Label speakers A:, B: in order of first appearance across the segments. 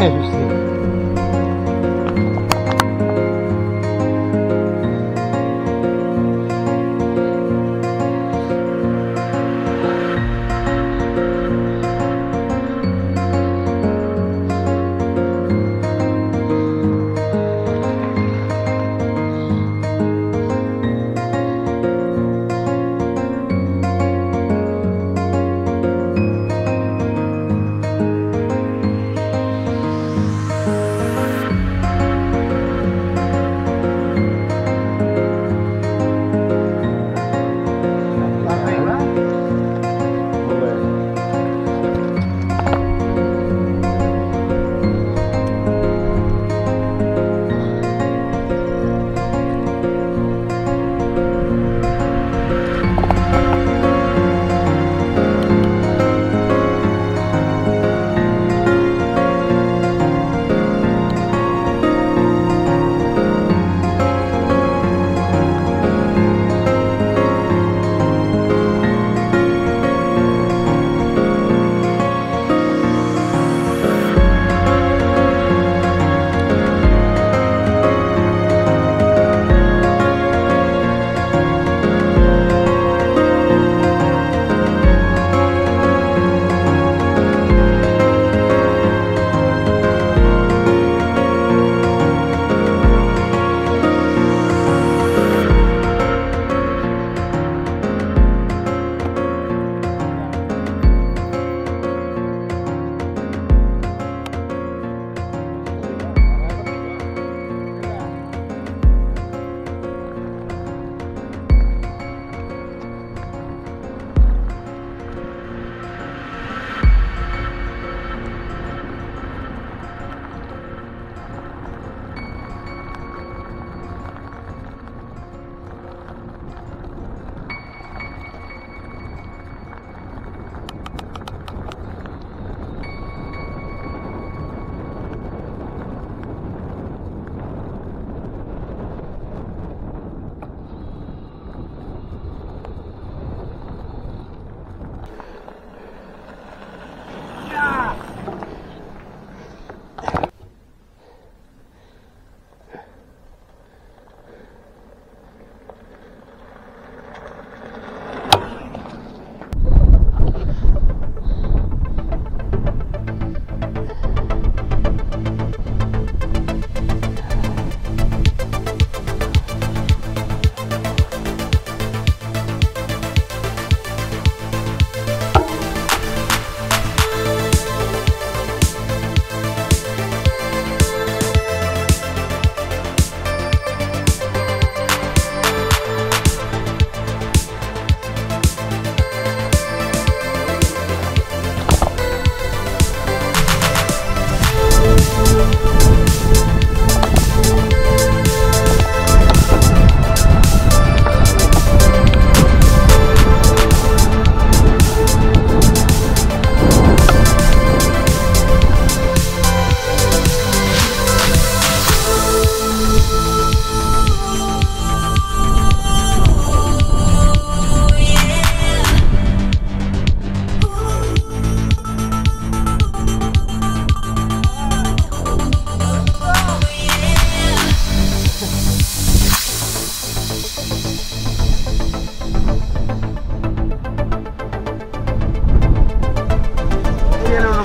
A: É,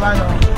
A: ano,